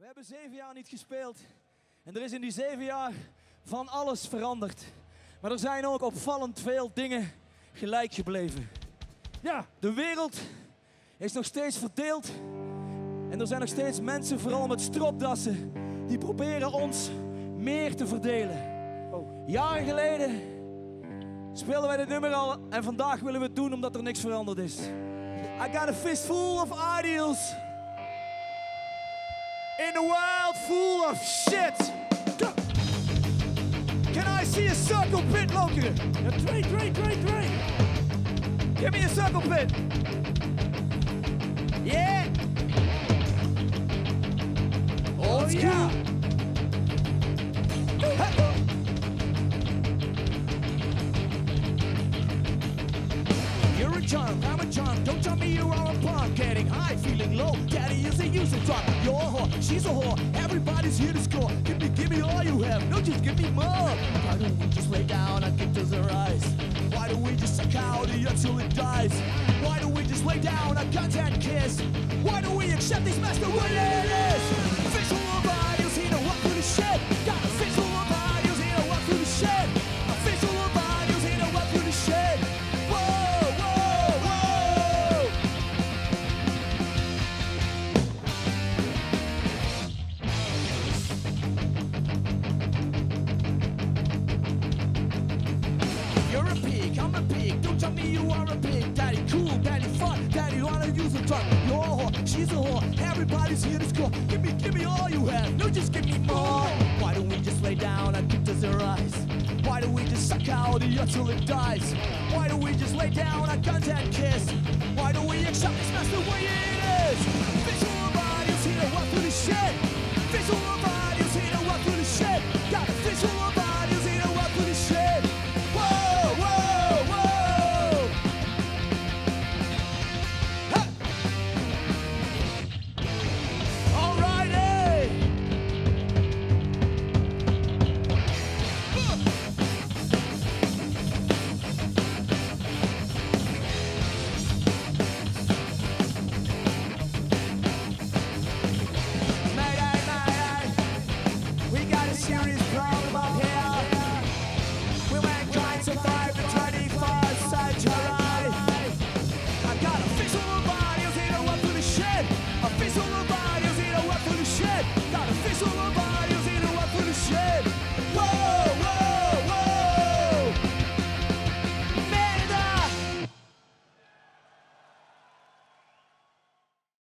We hebben zeven jaar niet gespeeld. En er is in die zeven jaar van alles veranderd. Maar er zijn ook opvallend veel dingen gelijk gebleven. Ja, De wereld is nog steeds verdeeld. En er zijn nog steeds mensen, vooral met stropdassen, die proberen ons meer te verdelen. Oh. Jaren geleden speelden wij dit nummer al en vandaag willen we het doen omdat er niks veranderd is. I got a fist full of ideals. In a world full of shit. Can I see a circle pit, Lokeren? ja twee, twee, twee, twee. Give me a circle pit. Yeah. Oh Let's go. Hey. You're a chunk, I'm a chunk. Don't tell me you are a punk. Getting high, feeling low. Daddy is a user drop. You're a whore, she's a whore. Everybody's here to score. Give me, give me all you have. No, just give me more. Why don't we just lay down and kick those eyes? Why don't we just suck out until it dies? Why don't we just lay down a content kiss? Why don't we accept these master Don't tell me you are a pig. Daddy cool, daddy fun, daddy wanna use a truck. You're a whore, she's a whore. Everybody's here to score. Give me, give me all you have. No, just give me more. Why don't we just lay down and those their eyes? Why don't we just suck out the till it dies? Why don't we just lay down guns and kiss? Why don't we accept this mess the way?